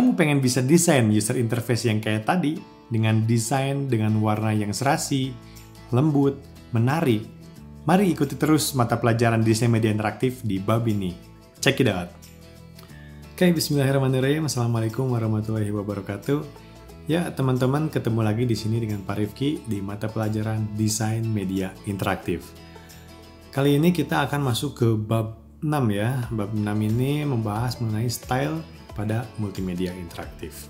Kamu pengen bisa desain user interface yang kayak tadi dengan desain dengan warna yang serasi, lembut, menarik. Mari ikuti terus mata pelajaran desain media interaktif di bab ini. Check it out. Oke, bismillahirrahmanirrahim. Assalamualaikum warahmatullahi wabarakatuh. Ya, teman-teman ketemu lagi di sini dengan Pak Rifki di mata pelajaran desain media interaktif. Kali ini kita akan masuk ke bab 6 ya. Bab 6 ini membahas mengenai style pada multimedia interaktif.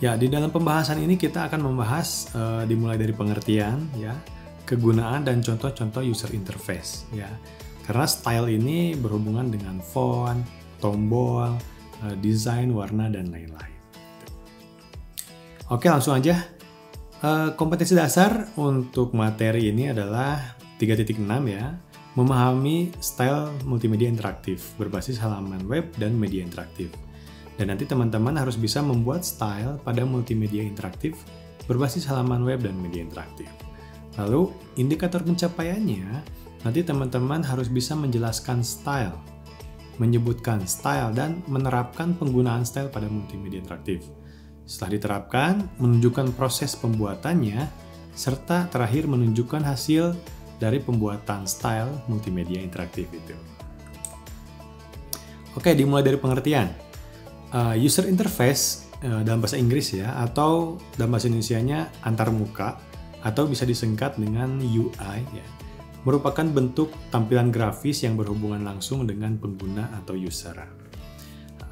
Ya, di dalam pembahasan ini kita akan membahas uh, dimulai dari pengertian ya, kegunaan dan contoh-contoh user interface ya. Karena style ini berhubungan dengan font, tombol, uh, desain, warna dan lain-lain. Oke, langsung aja. Uh, kompetensi dasar untuk materi ini adalah 3.6 ya memahami style multimedia interaktif berbasis halaman web dan media interaktif. Dan nanti teman-teman harus bisa membuat style pada multimedia interaktif berbasis halaman web dan media interaktif. Lalu, indikator pencapaiannya, nanti teman-teman harus bisa menjelaskan style, menyebutkan style, dan menerapkan penggunaan style pada multimedia interaktif. Setelah diterapkan, menunjukkan proses pembuatannya, serta terakhir menunjukkan hasil dari pembuatan style multimedia interaktif itu. Oke, dimulai dari pengertian. Uh, user interface uh, dalam bahasa Inggris ya, atau dalam bahasa Indonesia-nya antar muka, atau bisa disingkat dengan UI ya, merupakan bentuk tampilan grafis yang berhubungan langsung dengan pengguna atau user.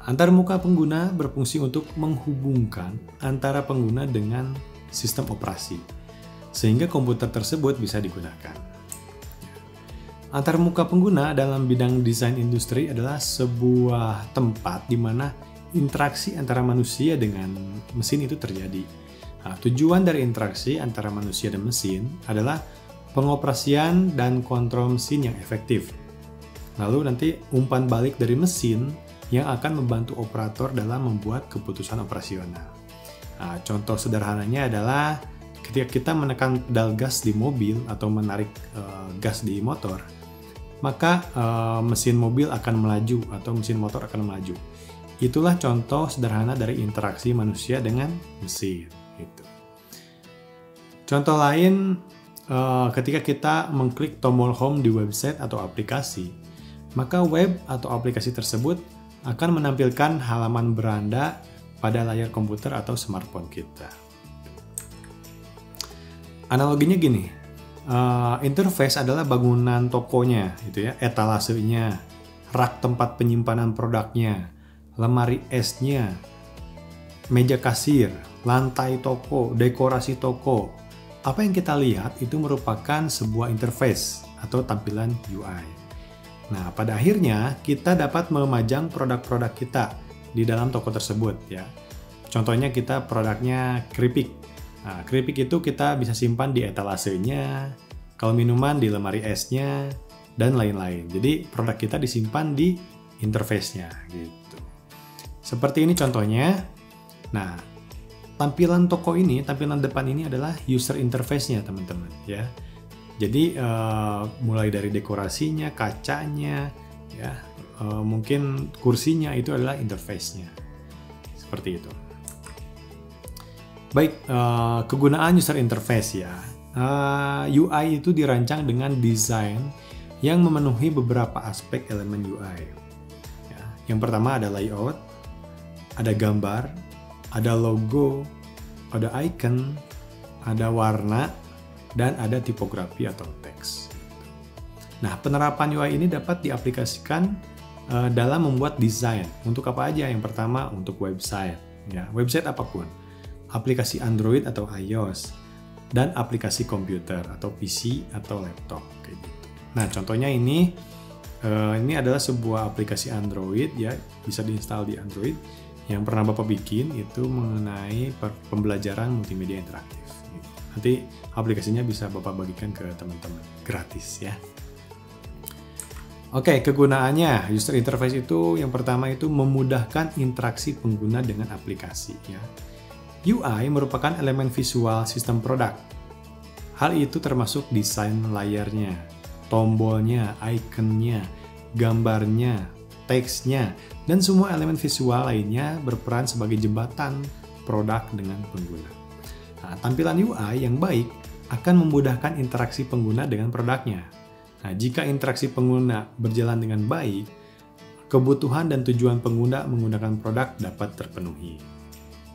Antar muka pengguna berfungsi untuk menghubungkan antara pengguna dengan sistem operasi, sehingga komputer tersebut bisa digunakan. Antar muka pengguna dalam bidang desain industri adalah sebuah tempat di mana interaksi antara manusia dengan mesin itu terjadi. Nah, tujuan dari interaksi antara manusia dan mesin adalah pengoperasian dan kontrol mesin yang efektif. Lalu nanti umpan balik dari mesin yang akan membantu operator dalam membuat keputusan operasional. Nah, contoh sederhananya adalah ketika kita menekan pedal gas di mobil atau menarik uh, gas di motor, maka uh, mesin mobil akan melaju atau mesin motor akan melaju. Itulah contoh sederhana dari interaksi manusia dengan mesin. Gitu. Contoh lain, uh, ketika kita mengklik tombol home di website atau aplikasi, maka web atau aplikasi tersebut akan menampilkan halaman beranda pada layar komputer atau smartphone kita. Analoginya gini, uh, interface adalah bangunan tokonya, gitu ya, etalasenya, rak tempat penyimpanan produknya, lemari esnya, meja kasir, lantai toko, dekorasi toko. Apa yang kita lihat itu merupakan sebuah interface atau tampilan UI. Nah, pada akhirnya kita dapat memajang produk-produk kita di dalam toko tersebut ya. Contohnya kita produknya keripik Nah, keripik itu kita bisa simpan di etalasenya, kalau minuman di lemari esnya, dan lain-lain. Jadi produk kita disimpan di interface-nya gitu. Seperti ini contohnya. Nah, tampilan toko ini, tampilan depan ini adalah user interface-nya teman-teman ya. Jadi uh, mulai dari dekorasinya, kacanya, ya uh, mungkin kursinya itu adalah interface-nya. Seperti itu. Baik, uh, kegunaan user interface ya. Uh, eh, UI itu dirancang dengan desain yang memenuhi beberapa aspek elemen UI. Ya, yang pertama ada layout, ada gambar, ada logo, ada icon, ada warna, dan ada tipografi atau teks. Nah, penerapan UI ini dapat diaplikasikan uh, dalam membuat desain. Untuk apa aja? Yang pertama untuk website, ya, website apa pun aplikasi Android atau iOS, dan aplikasi komputer atau PC atau laptop kayak gitu. Nah, contohnya ini uh, ini adalah sebuah aplikasi Android ya, bisa diinstal di Android yang pernah Bapak bikin itu mengenai pembelajaran multimedia interaktif. Nanti aplikasinya bisa Bapak bagikan ke teman-teman gratis ya. Oke, kegunaannya user interface itu yang pertama itu memudahkan interaksi pengguna dengan aplikasi ya. UI merupakan elemen visual sistem produk. Hal itu termasuk desain layarnya, tombolnya, ikonnya, gambarnya, teksnya, dan semua elemen visual lainnya berperan sebagai jembatan produk dengan pengguna. Nah, tampilan UI yang baik akan memudahkan interaksi pengguna dengan produknya. Nah, jika interaksi pengguna berjalan dengan baik, kebutuhan dan tujuan pengguna menggunakan produk dapat terpenuhi.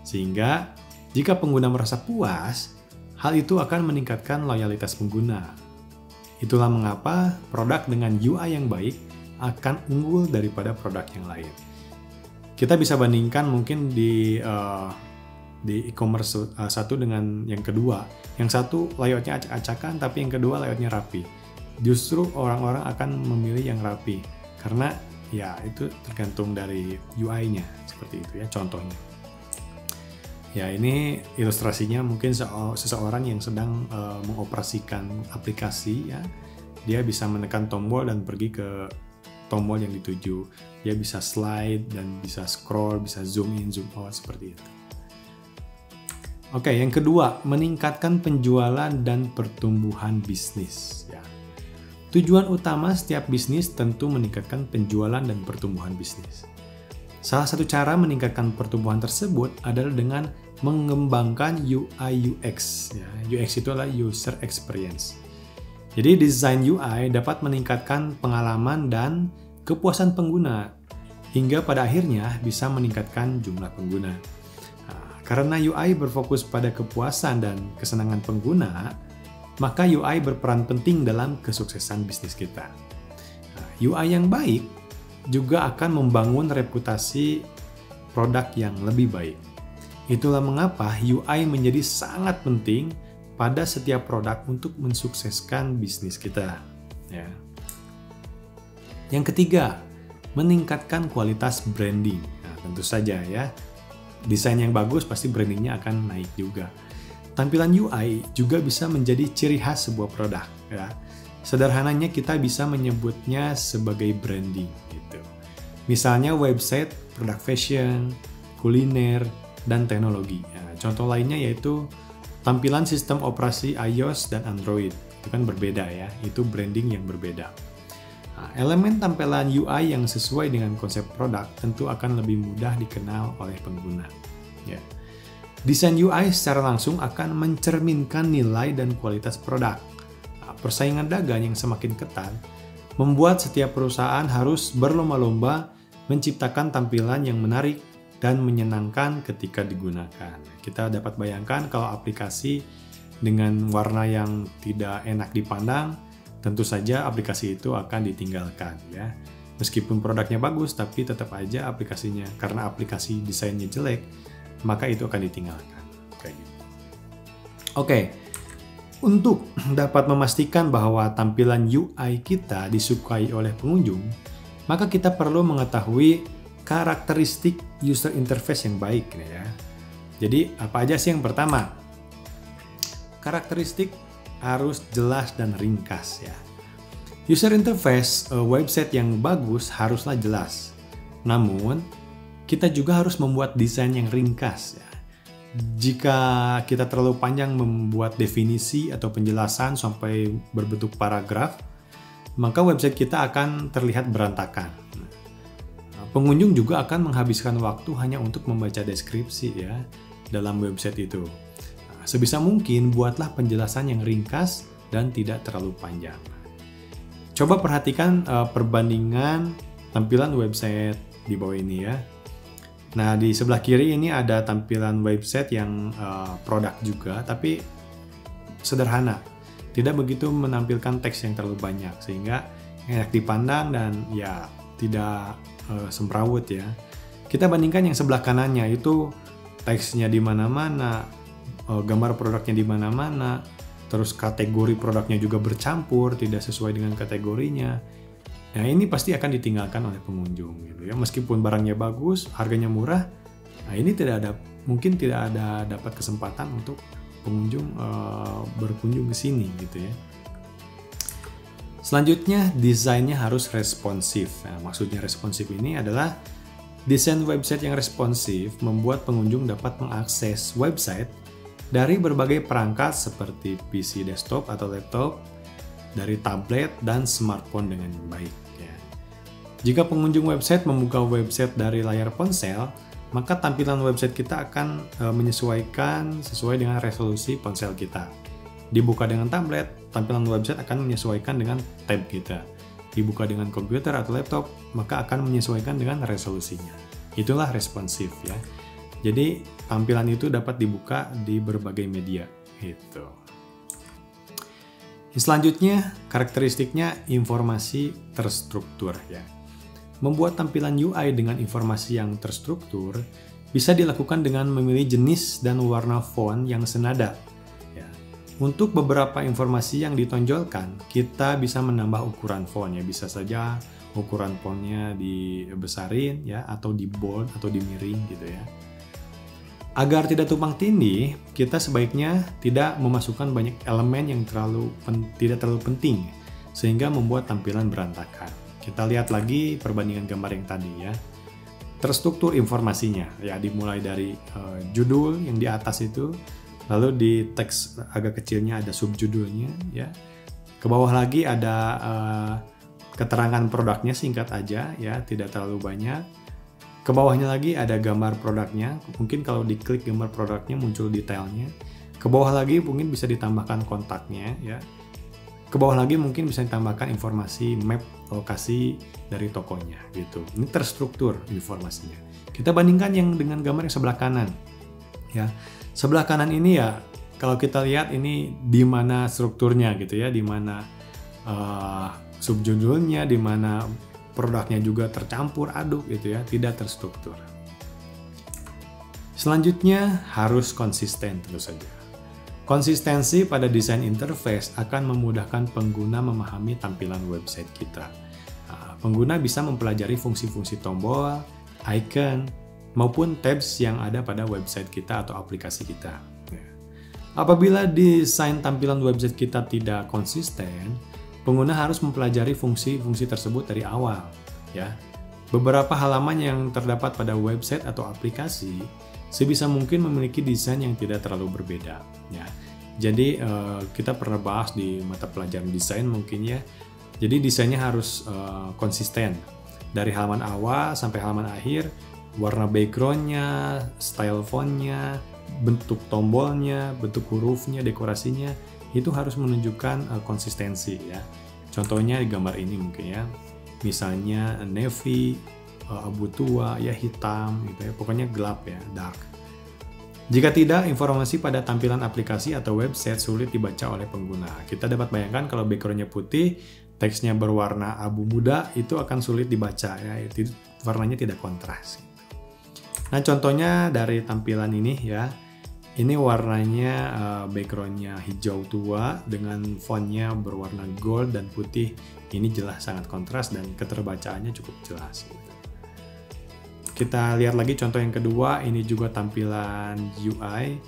Sehingga, jika pengguna merasa puas, hal itu akan meningkatkan loyalitas pengguna. Itulah mengapa produk dengan UI yang baik akan unggul daripada produk yang lain. Kita bisa bandingkan mungkin di uh, di e-commerce uh, satu dengan yang kedua. Yang satu layoutnya acak-acakan, tapi yang kedua layoutnya rapi. Justru orang-orang akan memilih yang rapi karena ya itu tergantung dari UI-nya seperti itu ya contohnya. Ya ini ilustrasinya mungkin seseorang yang sedang uh, mengoperasikan aplikasi ya dia bisa menekan tombol dan pergi ke tombol yang dituju. Dia bisa slide dan bisa scroll, bisa zoom in, zoom out seperti itu. Oke, yang kedua, meningkatkan penjualan dan pertumbuhan bisnis. Ya. Tujuan utama setiap bisnis tentu meningkatkan penjualan dan pertumbuhan bisnis. Salah satu cara meningkatkan pertumbuhan tersebut adalah dengan mengembangkan UI UX. Ya, UX itu adalah user experience. Jadi desain UI dapat meningkatkan pengalaman dan kepuasan pengguna hingga pada akhirnya bisa meningkatkan jumlah pengguna. Karena UI berfokus pada kepuasan dan kesenangan pengguna, maka UI berperan penting dalam kesuksesan bisnis kita. UI yang baik juga akan membangun reputasi produk yang lebih baik. Itulah mengapa UI menjadi sangat penting pada setiap produk untuk mensukseskan bisnis kita. Ya. Yang ketiga, meningkatkan kualitas branding. Nah, tentu saja ya, desain yang bagus pasti brandingnya akan naik juga. Tampilan UI juga bisa menjadi ciri khas sebuah produk. Ya. Sederhananya kita bisa menyebutnya sebagai branding. Gitu. Misalnya website, produk fashion, kuliner, dan teknologi. Ya, contoh lainnya yaitu tampilan sistem operasi iOS dan Android. Itu kan berbeda ya, itu branding yang berbeda. Nah, elemen tampilan UI yang sesuai dengan konsep produk tentu akan lebih mudah dikenal oleh pengguna. Ya. Desain UI secara langsung akan mencerminkan nilai dan kualitas produk. Persaingan dagang yang semakin ketat membuat setiap perusahaan harus berlomba-lomba menciptakan tampilan yang menarik dan menyenangkan ketika digunakan. Kita dapat bayangkan kalau aplikasi dengan warna yang tidak enak dipandang tentu saja aplikasi itu akan ditinggalkan ya. Meskipun produknya bagus tapi tetap aja aplikasinya karena aplikasi desainnya jelek, maka itu akan ditinggalkan. Oke. Gitu. Oke. Untuk dapat memastikan bahwa tampilan UI kita disukai oleh pengunjung, maka kita perlu mengetahui karakteristik user interface yang baik ya. Jadi apa aja sih yang pertama? Karakteristik harus jelas dan ringkas ya. User interface uh, website yang bagus haruslah jelas. Namun, kita juga harus membuat desain yang ringkas ya. Jika kita terlalu panjang membuat definisi atau penjelasan sampai berbentuk paragraf, maka website kita akan terlihat berantakan. Pengunjung juga akan menghabiskan waktu hanya untuk membaca deskripsi ya dalam website itu. Sebisa mungkin buatlah penjelasan yang ringkas dan tidak terlalu panjang. Coba perhatikan uh, perbandingan tampilan website di bawah ini ya. Nah, di sebelah kiri ini ada tampilan website yang uh, produk juga, tapi sederhana. Tidak begitu menampilkan teks yang terlalu banyak, sehingga enak dipandang dan ya tidak uh, semrawut ya. Kita bandingkan yang sebelah kanannya itu teksnya di mana-mana, uh, gambar produknya di mana-mana, terus kategori produknya juga bercampur, tidak sesuai dengan kategorinya. Nah ini pasti akan ditinggalkan oleh pengunjung gitu ya. Meskipun barangnya bagus, harganya murah, nah ini tidak ada mungkin tidak ada dapat kesempatan untuk pengunjung uh, berkunjung ke sini gitu ya. Selanjutnya desainnya harus responsif. Nah, maksudnya responsif ini adalah desain website yang responsif membuat pengunjung dapat mengakses website dari berbagai perangkat seperti PC desktop atau laptop, dari tablet dan smartphone dengan baik. Ya. Jika pengunjung website membuka website dari layar ponsel, maka tampilan website kita akan e, menyesuaikan sesuai dengan resolusi ponsel kita. Dibuka dengan tablet, tampilan website akan menyesuaikan dengan tab kita. Dibuka dengan komputer atau laptop, maka akan menyesuaikan dengan resolusinya. Itulah responsif ya. Jadi tampilan itu dapat dibuka di berbagai media gitu. Selanjutnya, karakteristiknya informasi terstruktur ya. Membuat tampilan UI dengan informasi yang terstruktur bisa dilakukan dengan memilih jenis dan warna font yang senada. Ya. Untuk beberapa informasi yang ditonjolkan, kita bisa menambah ukuran font ya. Bisa saja ukuran fontnya dibesarin ya atau di bold atau dimiring gitu ya. Agar tidak tumpang tindih, kita sebaiknya tidak memasukkan banyak elemen yang terlalu tidak terlalu penting sehingga membuat tampilan berantakan. Kita lihat lagi perbandingan gambar yang tadi ya. Terstruktur informasinya ya dimulai dari uh, judul yang di atas itu, lalu di teks agak kecilnya ada subjudulnya ya. Ke bawah lagi ada uh, keterangan produknya singkat aja ya, tidak terlalu banyak. Ke bawahnya lagi ada gambar produknya. Mungkin kalau diklik gambar produknya muncul detailnya. Ke bawah lagi mungkin bisa ditambahkan kontaknya ya ke bawah lagi mungkin bisa ditambahkan informasi map lokasi dari tokonya gitu. Ini terstruktur informasinya. Kita bandingkan yang dengan gambar yang sebelah kanan. Ya. Sebelah kanan ini ya kalau kita lihat ini di mana strukturnya gitu ya, di mana uh, subjudulnya, di mana produknya juga tercampur aduk gitu ya, tidak terstruktur. Selanjutnya harus konsisten tentu saja. Konsistensi pada desain interface akan memudahkan pengguna memahami tampilan website kita. Nah, pengguna bisa mempelajari fungsi-fungsi tombol, icon, maupun tabs yang ada pada website kita atau aplikasi kita. Ya. Apabila desain tampilan website kita tidak konsisten, pengguna harus mempelajari fungsi-fungsi tersebut dari awal. Ya, beberapa halaman yang terdapat pada website atau aplikasi sebisa mungkin memiliki desain yang tidak terlalu berbeda. Ya, jadi uh, kita pernah bahas di mata pelajaran desain mungkin ya. Jadi desainnya harus uh, konsisten dari halaman awal sampai halaman akhir. Warna backgroundnya, style fontnya, bentuk tombolnya, bentuk hurufnya, dekorasinya itu harus menunjukkan uh, konsistensi ya. Contohnya di gambar ini mungkin ya. Misalnya navy, uh, abu tua, ya hitam gitu ya. Pokoknya gelap ya, dark. Jika tidak, informasi pada tampilan aplikasi atau website sulit dibaca oleh pengguna. Kita dapat bayangkan kalau backgroundnya putih, teksnya berwarna abu muda, itu akan sulit dibaca ya, itu warnanya tidak kontras. Nah contohnya dari tampilan ini ya, ini warnanya uh, backgroundnya hijau tua dengan fontnya berwarna gold dan putih. Ini jelas sangat kontras dan keterbacaannya cukup jelas. Kita lihat lagi contoh yang kedua, ini juga tampilan UI,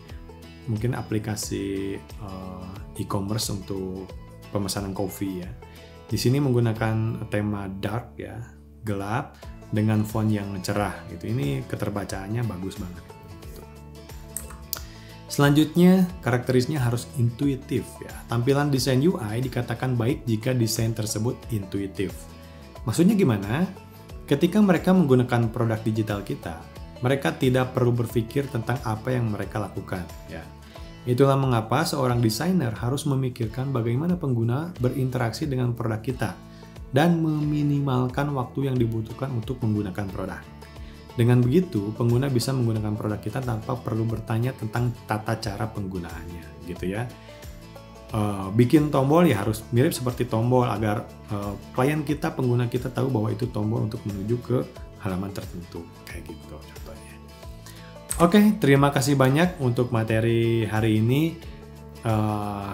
mungkin aplikasi uh, e-commerce untuk pemesanan kopi ya. Di sini menggunakan tema dark ya, gelap dengan font yang cerah gitu. Ini keterbacaannya bagus banget. Selanjutnya, karakteristiknya harus intuitif ya. Tampilan desain UI dikatakan baik jika desain tersebut intuitif. Maksudnya gimana? Ketika mereka menggunakan produk digital kita, mereka tidak perlu berpikir tentang apa yang mereka lakukan. Ya. Itulah mengapa seorang desainer harus memikirkan bagaimana pengguna berinteraksi dengan produk kita dan meminimalkan waktu yang dibutuhkan untuk menggunakan produk. Dengan begitu, pengguna bisa menggunakan produk kita tanpa perlu bertanya tentang tata cara penggunaannya, gitu ya uh, bikin tombol ya harus mirip seperti tombol agar uh, klien kita pengguna kita tahu bahwa itu tombol untuk menuju ke halaman tertentu kayak gitu contohnya. Oke, terima kasih banyak untuk materi hari ini. Uh,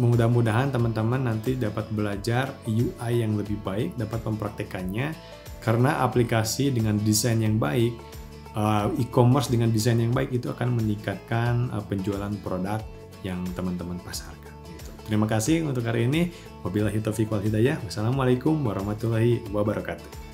mudah-mudahan teman-teman nanti dapat belajar UI yang lebih baik, dapat mempraktekannya karena aplikasi dengan desain yang baik, uh, e-commerce dengan desain yang baik itu akan meningkatkan uh, penjualan produk yang teman-teman pasarkan. Terima kasih untuk hari ini. Wabillahi taufiq wal hidayah. Wassalamualaikum warahmatullahi wabarakatuh.